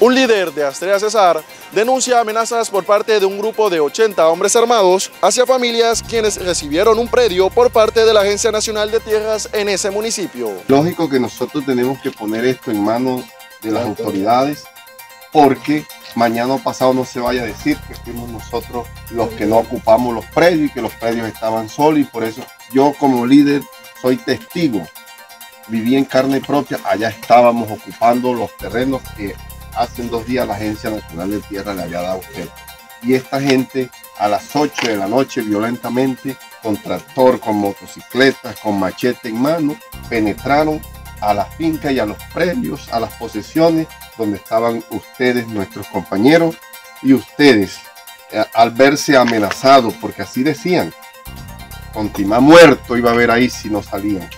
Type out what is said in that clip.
Un líder de Astrea Cesar denuncia amenazas por parte de un grupo de 80 hombres armados hacia familias quienes recibieron un predio por parte de la Agencia Nacional de Tierras en ese municipio. Lógico que nosotros tenemos que poner esto en manos de las autoridades porque mañana o pasado no se vaya a decir que fuimos nosotros los que no ocupamos los predios y que los predios estaban solos y por eso yo como líder soy testigo. Viví en carne propia, allá estábamos ocupando los terrenos que hace dos días la Agencia Nacional de Tierra le había dado a usted. Y esta gente a las 8 de la noche violentamente, con tractor, con motocicletas, con machete en mano, penetraron a la finca y a los predios, a las posesiones donde estaban ustedes, nuestros compañeros, y ustedes, eh, al verse amenazados, porque así decían, Contimá muerto iba a haber ahí si no salían.